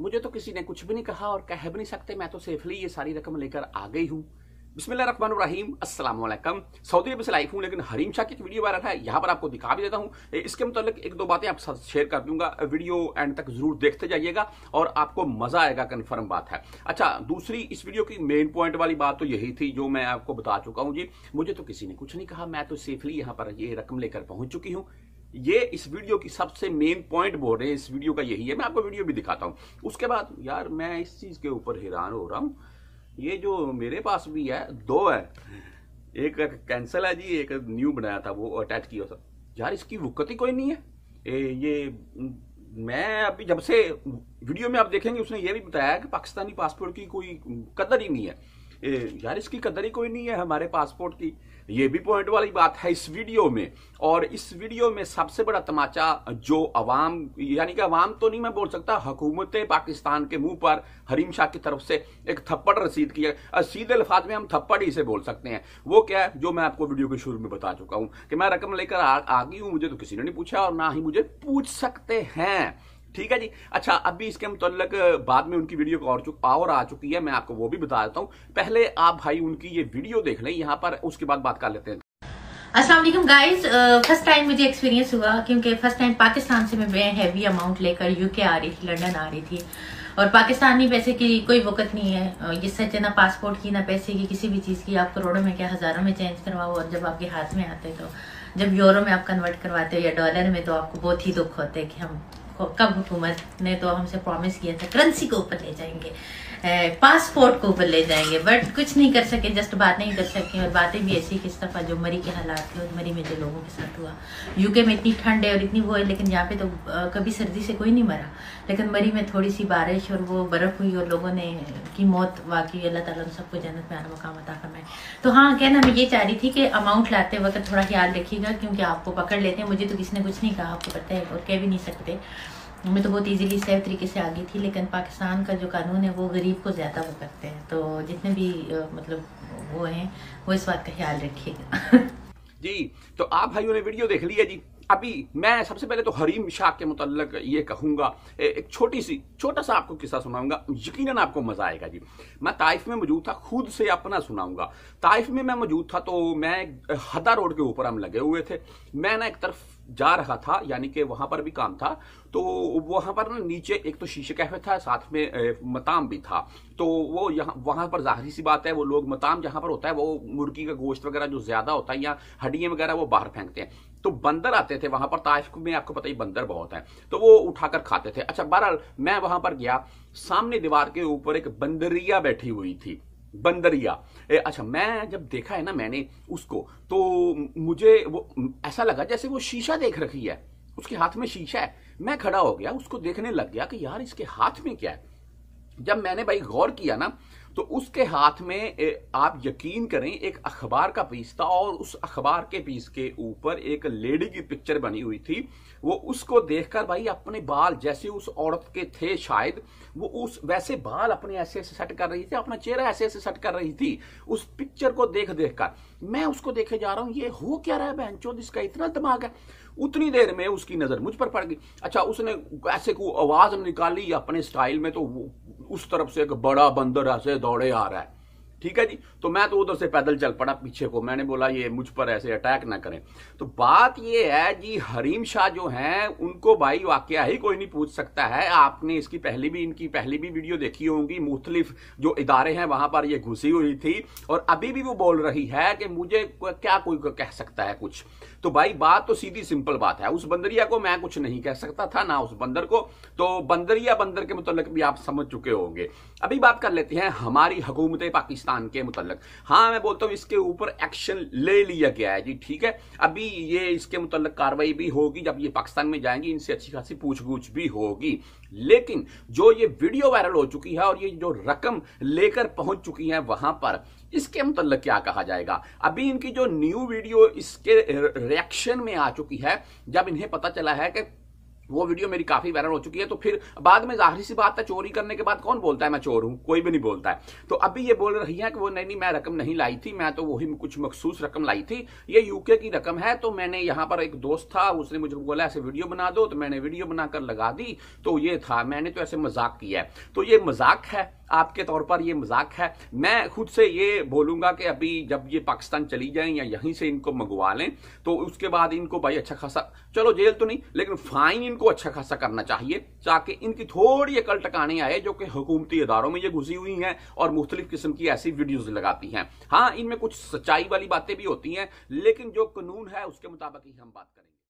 मुझे तो किसी ने कुछ भी नहीं कहा और कह भी नहीं सकते, मैं तो सेफली ये सारी रकम लेकर आ गई हूँ। अस्सलाम वालेकुम सऊदी अरब से लाइफ हूँ, लेकिन हरीम शाह की एक वीडियो वायरल है, यहाँ पर आपको दिखा भी देता हूँ। इसके मतलब एक दो बातें आप साथ शेयर कर दूँगा, वीडियो एंड तक ज़रूर देखते जाइएगा और आपको मज़ा आएगा कन्फर्म बात है। अच्छा दूसरी इस वीडियो की मेन पॉइंट वाली बात तो यही थी जो मैं आपको बता चुका हूँ जी। मुझे तो किसी ने कुछ नहीं कहा, मैं तो सेफली यहाँ पर ये रकम लेकर पहुँच चुकी हूँ। ये इस वीडियो की सबसे मेन पॉइंट बोल रहे हैं इस वीडियो का यही है मैं आपको वीडियो भी दिखाता हूँ। उसके बाद यार मैं इस चीज़ के ऊपर हैरान हो रहा हूँ। ये जो मेरे पास भी है दो है। एक कैंसल है जी एक न्यू बनाया था वो अटैच किया था। यार इसकी वुकत ही कोई नहीं है। ए, ये मैं अभी जब से वीडियो में आप देखेंगे उसने ये भी बताया कि पाकिस्तानी पासपोर्ट की कोई कदर ही नहीं है। यार, इसकी कदर ही कोई नहीं है हमारे पासपोर्ट की। ये भी पॉइंट वाली बात है इस वीडियो में। और इस वीडियो में सबसे बड़ा तमाचा जो अवाम, यानी कि अवाम तो नहीं मैं बोल सकता, हुकूमत पाकिस्तान के मुँह पर, हरीम शाह की तरफ़ से एक थप्पड़ रसीद किया सीधे लफाज में हम थप्पड़ ही से बोल सकते हैं। वो क्या है, जो मैं आपको वीडियो के शुरू में बता चुका हूँ कि मैं रकम लेकर आ गई हूँ, मुझे तो किसी ने नहीं पूछा और ना ही मुझे पूछ सकते हैं। ठीक है जी। अच्छा अभी इसके मुतलक बाद में उनकी वीडियो को और और आ चुकी है, मैं आपको वो भी बता देता हूँ। पहले आप भाई उनकी ये वीडियो देख लें, यहाँ पर उसके बाद बात कर लेते हैं। असलम गाइज़ फ़र्स्ट टाइम मुझे एक्सपीरियंस हुआ, क्योंकि फ़र्स्ट टाइम पाकिस्तान से मैं हैवी अमाउंट लेकर यूके आ रही थी लंदन आ रही थी। और पाकिस्तानी पैसे की कोई वक़्त नहीं है। ये सच है ना पासपोर्ट की, ना पैसे की, किसी भी चीज़ की। आप करोड़ों में क्या, हज़ारों में चेंज करवाओ, और जब आपके हाथ में आते तो जब यूरो में आप कन्वर्ट करवाते हो या डॉलर में तो आपको बहुत ही दुख होता है कि हम कब हुकूमत ने तो हमसे प्रॉमिस किया था। करेंसी को ऊपर ले जाएँगे। पासपोर्ट को ऊपर ले जाएँगे बट कुछ नहीं कर सके जस्ट बात नहीं कर सके, और बातें भी ऐसी किस दफ़ा जो मरी के हालात थे, और मरी में जो लोगों के साथ हुआ। यूके में इतनी ठंड है और इतनी वो है, लेकिन यहाँ पे तो कभी सर्दी से कोई नहीं मरा। लेकिन मरी में थोड़ी सी बारिश और वो बर्फ़ हुई और लोगों ने, की मौत वाकई, अल्लाह ताला सबको जन्नत में आना मकाम अता फरमाए। तो हाँ कहना मैं ये चाह रही थी कि अमाउंट लाते वक्त थोड़ा ख्याल रखिएगा, क्योंकि आपको पकड़ लेते हैं। मुझे तो किसी ने कुछ नहीं कहा, आपको पता है, और कह भी नहीं सकते। मैं तो बहुत इजीली सेफ़ तरीके से आ गई थी, लेकिन पाकिस्तान का जो कानून है, वो गरीब को ज़्यादा वो करते हैं। तो जितने भी मतलब वो हैं, वो इस बात का ख्याल रखिएगा। जी तो आप भाइयों ने वीडियो देख लिया जी? अभी मैं सबसे पहले तो हरीम शाह के मुतलक ये कहूँगा एक छोटी सी, छोटा सा आपको किस्सा सुनाऊँगा, यकीनन आपको मज़ा आएगा जी। मैं ताइफ में मौजूद था, खुद से अपना सुनाऊँगा। ताइफ में मैं मौजूद था तो मैं हदा रोड के ऊपर हम लगे हुए थे। मैं ना एक तरफ़ जा रहा था, यानी कि वहाँ पर भी काम था तो वहाँ पर ना नीचे एक तो शीशे कैफ़े था, साथ में मताम भी था। तो वो यहाँ, वहाँ पर ज़ाहिर सी बात है, वो लोग मताम जहाँ पर होता है, वो मुर्गी का गोश्त वगैरह जो ज़्यादा होता है या हड्डियाँ वगैरह वो बाहर फेंकते हैं। तो बंदर आते थे वहाँ पर ताइफ में आपको पता ही बंदर बहुत है। तो वो उठाकर खाते थे। अच्छा बहरहाल मैं वहाँ पर गया। सामने दीवार के ऊपर एक बंदरिया बैठी हुई थी। बंदरिया। ए, अच्छा मैं जब देखा है ना मैंने उसको तो मुझे वो ऐसा लगा जैसे वो शीशा देख रखी है। उसके हाथ में शीशा है। मैं खड़ा हो गया उसको देखने लग गया कि यार इसके हाथ में क्या है? जब मैंने भाई गौर किया ना तो उसके हाथ में आप यकीन करें, एक अखबार का पीस था और उस अखबार के पीस के ऊपर एक लेडी की पिक्चर बनी हुई थी। वो उसको देखकर भाई अपने बाल, जैसे उस औरत के थे शायद, वो उस, वैसे बाल अपने ऐसे ऐसे सेट कर रही थी, अपना चेहरा ऐसे ऐसे सेट कर रही थी। उस पिक्चर को देख देख कर मैं उसको देखे जा रहा हूँ, ये हो क्या रहा है बहन इसका इतना दिमाग है। उतनी देर में उसकी नज़र मुझ पर पड़ गई। अच्छा उसने ऐसे को आवाज़ निकाली अपने स्टाइल में तो उस तरफ़ से एक बड़ा बंदर ऐसे दौड़े आ रहा है। ठीक है जी? तो मैं तो उधर से पैदल चल पड़ा पीछे को। मैंने बोला, ये मुझ पर ऐसे अटैक ना करें। तो बात ये है जी, हरीम शाह जो हैं, उनको भाई वाकया ही कोई नहीं पूछ सकता है। आपने इसकी पहली भी, इनकी पहली भी वीडियो देखी होंगी। मुख्तलिफ़ जो इदारे हैं, वहाँ पर ये घुसी हुई थी। और अभी भी वो बोल रही है कि मुझे क्या कोई कह सकता है कुछ? तो भाई, बात तो सीधी सिंपल बात है। उस बंदरिया को मैं कुछ नहीं कह सकता था, ना उस बंदर को। तो बंदरिया बंदर के मुतल भी आप समझ चुके होंगे। अभी बात कर लेते हैं, हमारी हुकूमत पाकिस्तान के मुतलक हाँ मैं बोलता हूँ, इसके ऊपर एक्शन ले लिया गया है। जी, ठीक है? अभी ये इसके मुतलक कार्रवाई भी होगी, जब ये पाकिस्तान में जाएँगी, इनसे अच्छी खासी पूछगूछ भी होगी। लेकिन जो ये वीडियो वायरल हो चुकी है और ये जो रकम लेकर पहुँच चुकी है वहाँ पर, इसके मतलब क्या कहा जाएगा? अभी इनकी जो न्यू वीडियो, इसके रिएक्शन में आ चुकी है, जब इन्हें पता चला है कि वो वीडियो मेरी काफ़ी वायरल हो चुकी है तो फिर बाद में ज़ाहिर सी बात है, चोरी करने के बाद कौन बोलता है, मैं चोर हूँ? कोई भी नहीं बोलता है। तो अभी ये बोल रही है कि वो, नहीं नहीं, मैं रकम नहीं लाई थी, मैं तो वही कुछ मखसूस रकम लाई थी। ये यूके की रकम है तो मैंने यहाँ पर एक दोस्त था, उसने मुझे बोला, ऐसे वीडियो बना दो। तो मैंने वीडियो बनाकर लगा दी तो ये था, मैंने तो ऐसे मज़ाक किया है। तो ये मज़ाक है, आपके तौर पर ये मज़ाक है। मैं खुद से ये बोलूँगा कि अभी जब ये पाकिस्तान चली जाए या यहीं से इनको मंगवा लें तो उसके बाद इनको भाई अच्छा खासा, चलो जेल तो नहीं, लेकिन फाइन इनको अच्छा खासा करना चाहिए, ताकि इनकी थोड़ी अकल टकाने आए, जो कि हुकूमती इदारों में ये घुसी हुई हैं और मुख्तलिफ़ किस्म की ऐसी वीडियोज़ लगाती हैं। हाँ इनमें कुछ सच्चाई वाली बातें भी होती हैं, लेकिन जो कानून है, उसके मुताबिक ही हम बात करें